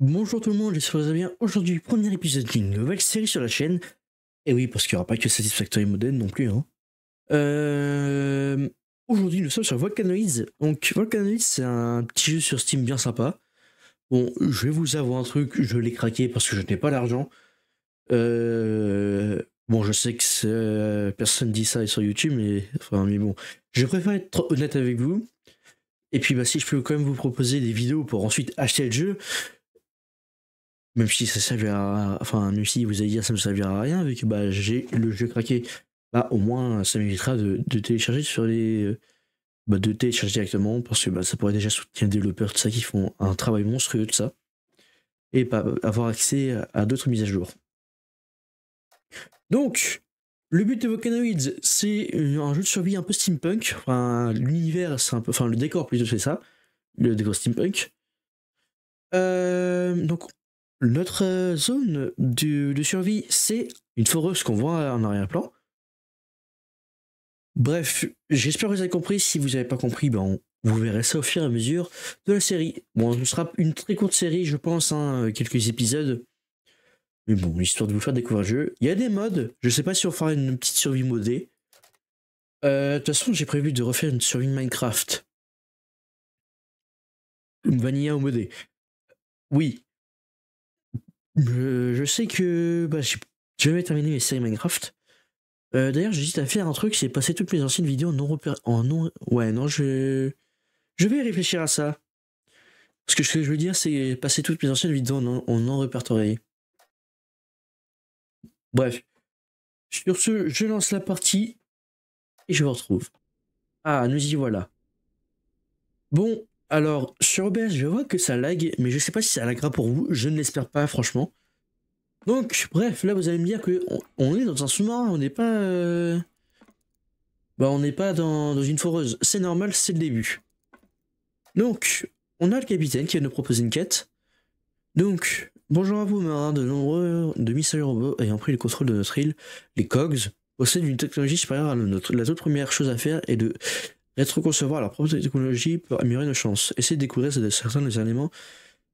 Bonjour tout le monde, j'espère que vous allez bien. Aujourd'hui, premier épisode d'une nouvelle série sur la chaîne. Et oui, parce qu'il n'y aura pas que Satisfactory Modern non plus. Hein. Euh, Aujourd'hui, nous sommes sur Volcanoids. Donc, Volcanoids, c'est un petit jeu sur Steam bien sympa. Bon, je vais vous avouer un truc, je l'ai craqué parce que je n'ai pas l'argent. Euh, Bon, je sais que euh, personne dit ça sur YouTube, mais, enfin, mais bon, je préfère être honnête avec vous. Et puis, bah, si je peux quand même vous proposer des vidéos pour ensuite acheter le jeu, même si ça servira, enfin, même si vous allez dire ça ne me servira à rien, vu que bah, j'ai le jeu craqué, bah, au moins ça m'évitera de, télécharger sur les. Bah, de télécharger directement, parce que bah, ça pourrait déjà soutenir les développeurs, tout ça, qui font un travail monstrueux de ça, et pas avoir accès à d'autres mises à jour. Donc, le but de Volcanoids, c'est un jeu de survie un peu steampunk. Enfin, l'univers, c'est un peu. Enfin, le décor plutôt, c'est ça. Le décor steampunk. Euh, donc, notre zone de, survie, c'est une foreuse qu'on voit en arrière-plan. Bref, j'espère que vous avez compris. Si vous n'avez pas compris, ben vous verrez ça au fur et à mesure de la série. Bon, ce sera une très courte série, je pense, hein, quelques épisodes. Mais bon, histoire de vous faire découvrir le jeu. Il y a des modes. Je sais pas si on fera une petite survie modée. Euh, de toute façon, j'ai prévu de refaire une survie Minecraft. Vanilla ou modée. Oui. Je, sais que bah, je vais terminer mes séries Minecraft. Euh, D'ailleurs, j'hésite à faire un truc, c'est passer toutes mes anciennes vidéos en non en non. Ouais, non, je vais réfléchir à ça. Ce que je veux dire, c'est passer toutes mes anciennes vidéos en non, en. Bref. Sur ce, je lance la partie et je vous retrouve. Ah, nous y voilà. Bon, alors, sur OBS, je vois que ça lag, mais je sais pas si ça laguera pour vous, je ne l'espère pas, franchement. Donc, bref, là, vous allez me dire que on, est dans un sous-marin, on n'est pas... Euh, bah, on n'est pas dans, une foreuse. C'est normal, c'est le début. Donc, on a le capitaine qui va nous proposer une quête. Donc, Bonjour à vous, marins. De nombreux demi-sérieux robots ayant pris le contrôle de notre île, les COGS, possèdent une technologie supérieure à la nôtre. La toute première chose à faire est de rétroconcevoir leur propre technologie pour améliorer nos chances. Essayez de découvrir certains des éléments.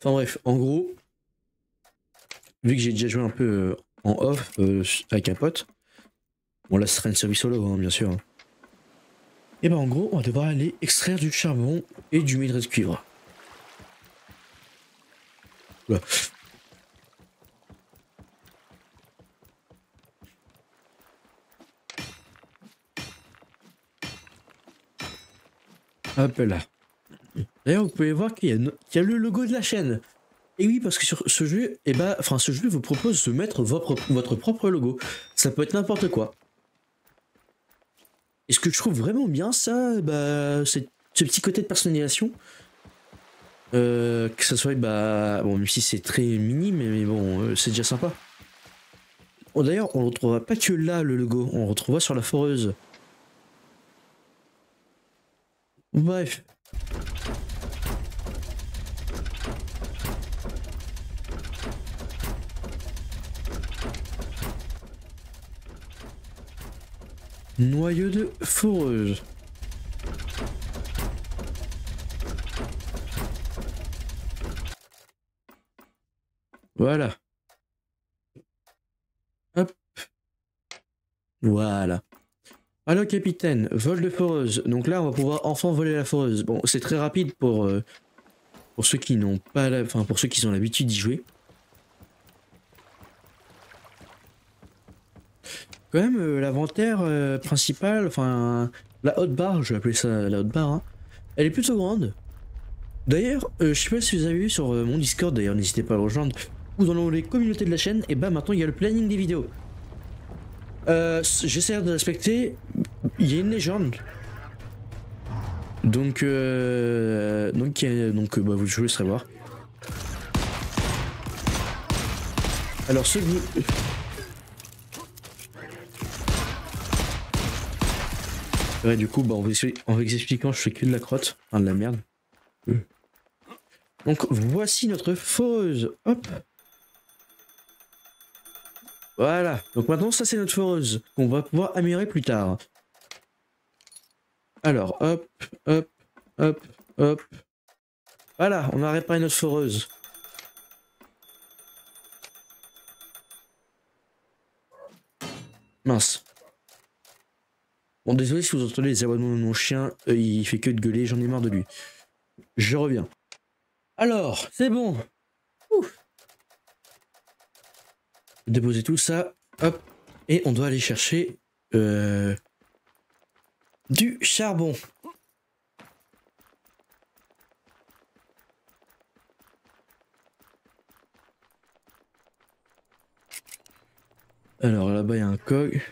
Enfin bref, en gros, vu que j'ai déjà joué un peu euh, en off euh, avec un pote, bon là ce serait une survie solo, hein, bien sûr. Hein. Et ben en gros, on devra aller extraire du charbon et du minerai de cuivre. Hop là. D'ailleurs, vous pouvez voir qu'il y, a le logo de la chaîne. Et oui, parce que sur ce jeu, eh bah, enfin, ce jeu vous propose de mettre votre, propre logo. Ça peut être n'importe quoi. Et ce que je trouve vraiment bien, ça, bah, ce petit côté de personnalisation. Euh, que ça soit, bah, bon, même si c'est très minime, mais bon, euh, c'est déjà sympa. D'ailleurs, on ne retrouvera pas que là le logo, on le retrouvera sur la foreuse. Bref. Noyau de foreuse. Voilà. Hop. Voilà. Alors capitaine, vol de foreuse. Donc là, on va pouvoir enfin voler la foreuse. Bon, c'est très rapide pour, euh, pour ceux qui n'ont pas la... Enfin, pour ceux qui ont l'habitude d'y jouer. Quand même, euh, l'inventaire euh, principal, enfin, la haute barre, je vais appeler ça la haute barre, hein, elle est plutôt grande. D'ailleurs, je sais pas si vous avez vu sur mon Discord, d'ailleurs, n'hésitez pas à le rejoindre, ou dans les communautés de la chaîne, et bah maintenant il y a le planning des vidéos. Euh, J'essaie de respecter. Il y a une légende. Donc, euh, donc, donc bah, je vous laisserai voir. Alors, ce que vous... Ouais, du coup, bah, en, vous, en vous expliquant, je fais que de la crotte. Enfin, de la merde. Donc, voici notre foreuse. Hop. Voilà. Donc maintenant, ça c'est notre foreuse qu'on va pouvoir améliorer plus tard. Alors, hop, hop, hop, hop. Voilà, on a réparé notre foreuse. Mince. Bon, désolé si vous entendez les aboiements de mon chien, euh, il fait que de gueuler, j'en ai marre de lui. Je reviens. Alors, c'est bon. Ouf. Déposer tout ça, hop, et on doit aller chercher euh, du charbon. Alors là-bas, il y a un cog.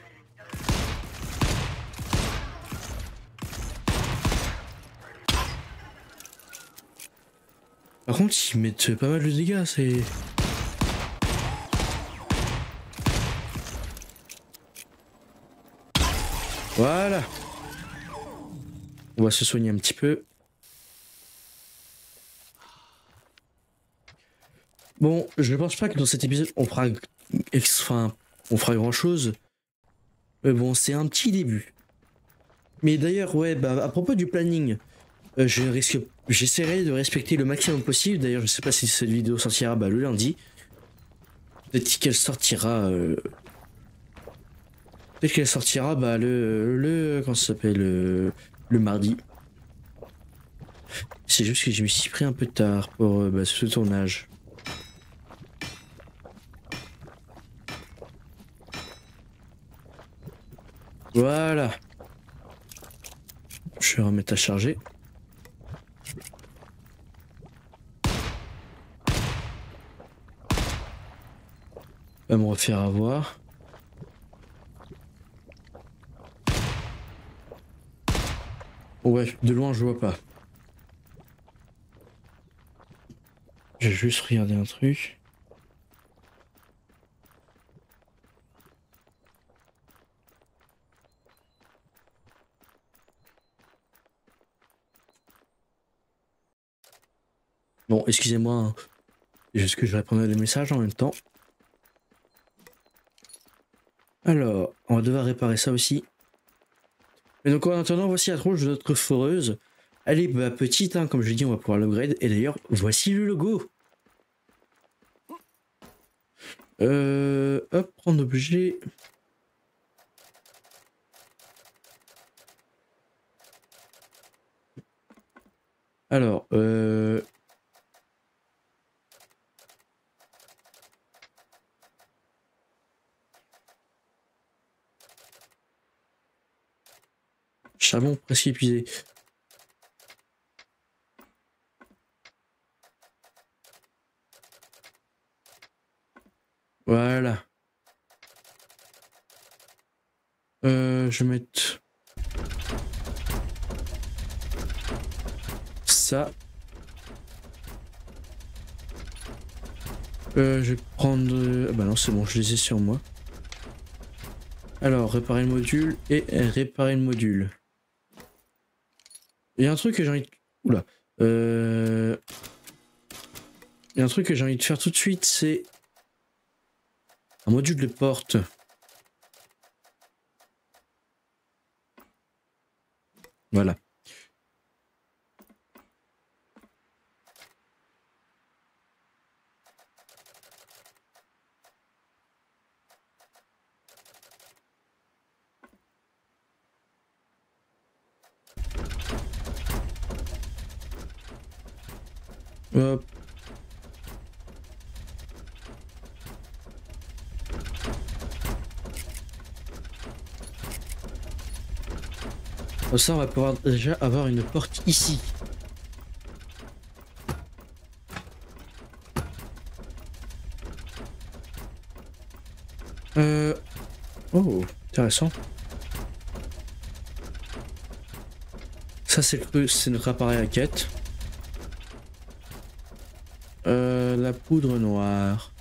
Par contre, ils mettent pas mal de dégâts, c'est... Voilà. On va se soigner un petit peu. Bon, je ne pense pas que dans cet épisode, on fera, grand chose. Mais bon, c'est un petit début. Mais d'ailleurs, ouais, bah, à propos du planning, euh, je j'essaierai de respecter le maximum possible. D'ailleurs, je sais pas si cette vidéo sortira bah, le lundi. Peut-être qu'elle sortira. Euh, peut-être qu'elle sortira bah, le, le. Comment ça s'appelle le, le mardi. C'est juste que je me suis pris un peu tard pour euh, bah, ce tournage. Voilà. Je vais remettre à charger. Va me refaire avoir. Ouais, de loin je vois pas. Je vais juste regarder un truc. Bon, excusez-moi. Hein. Juste que je répondais à des messages en même temps? Alors, on va devoir réparer ça aussi. Mais donc en attendant, voici la tronche de notre foreuse. Elle est bah, petite, hein, comme je l'ai dit, on va pouvoir l'upgrade. Et d'ailleurs, voici le logo. Euh, hop, prendre objet. Alors, euh, Charbon presque épuisé. Voilà. Euh, je vais mettre ça. Euh, je vais prendre... Ah bah non, c'est bon, je les ai sur moi. Alors, réparer le module et réparer le module. Il y a un truc que j'ai envie de... Oula. Euh... Il y a un truc que j'ai envie de faire tout de suite, c'est... Un module de porte. Voilà. Ça, on va pouvoir déjà avoir une porte ici. Euh... Oh, intéressant. Ça, c'est notre appareil à quête. Euh, la poudre noire.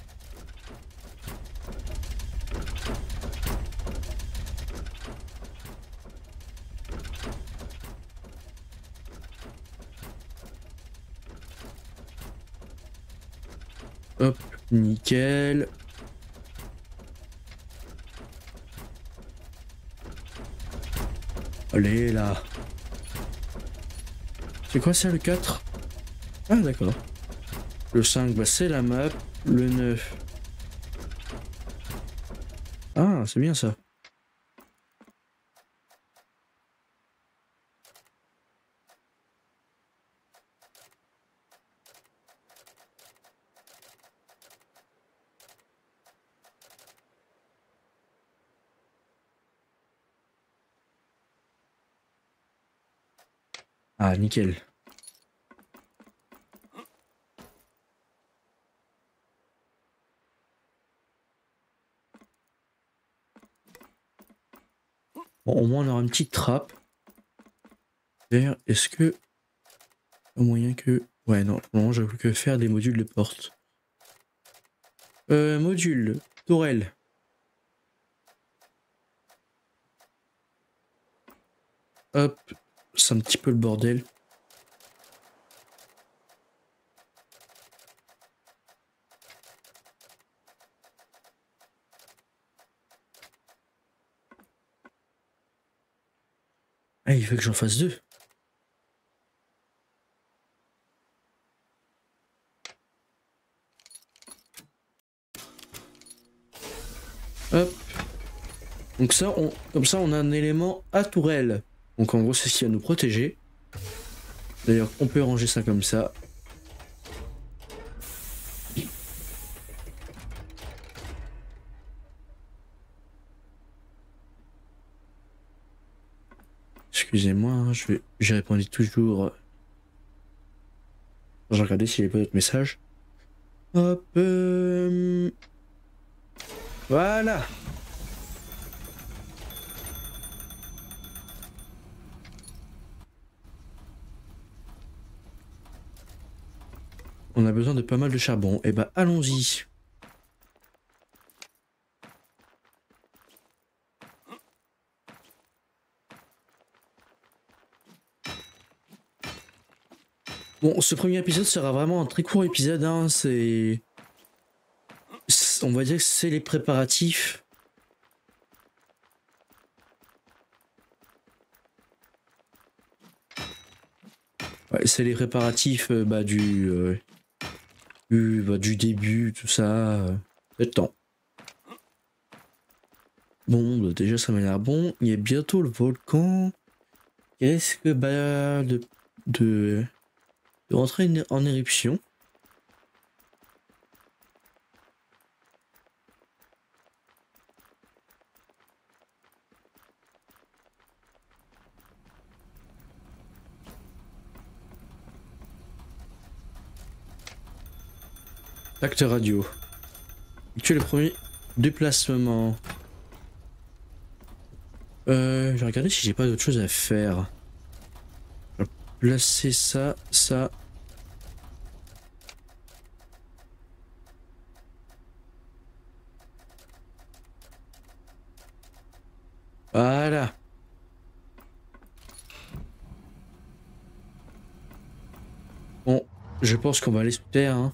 Hop, nickel. Allez là. C'est quoi ça le 4 Ah d'accord. Le 5, bah, c'est la map. Le 9. Ah, c'est bien ça. Ah, nickel. Au moins on aura une petite trappe. D'ailleurs, est-ce que... Au moyen que... Ouais, non, non, j'avoue que faire des modules de porte. Euh, module, tourelle. Hop, c'est un petit peu le bordel. Ah, il veut que j'en fasse deux. Hop. Donc ça, on, comme ça, on a un élément à tourelle. Donc en gros, c'est ce qui va nous protéger. D'ailleurs, on peut ranger ça comme ça. Excusez-moi, hein, je j'ai répondu toujours. J'ai regardé s'il n'y avait pas d'autres messages. Hop. Euh... Voilà. On a besoin de pas mal de charbon. Et eh bah ben, allons-y. Bon, ce premier épisode sera vraiment un très court épisode. Hein. C'est on va dire que c'est les préparatifs. Ouais, c'est les préparatifs euh, bah, du, euh, du, bah, du, début, tout ça. Euh, le temps. Bon, bah, déjà ça m'a l'air bon. Il y a bientôt le volcan. Qu'est-ce que bah de, de, rentrer en éruption Acte radio. Tu es le premier déplacement. Euh, je vais regarder si j'ai pas d'autre chose à faire. Placer ça, ça. Voilà. Bon, je pense qu'on va aller. Hein.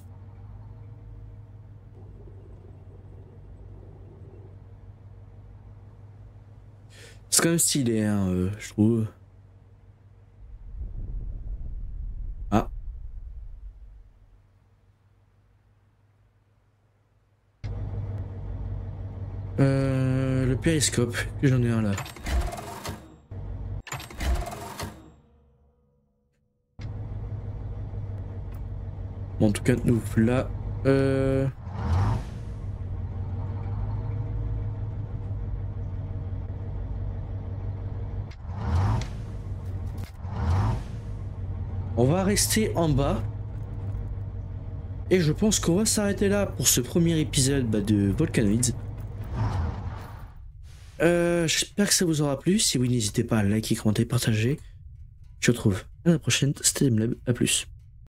C'est quand même stylé, hein, euh, je trouve. Ah. Que j'en ai un là. Bon, en tout cas, nous là. Euh... On va rester en bas. Et je pense qu'on va s'arrêter là pour ce premier épisode bah, de Volcanoids. Euh, J'espère que ça vous aura plu. Si oui, n'hésitez pas à liker, commenter, partager. Je vous retrouve à la prochaine. C'était Mleb. À plus.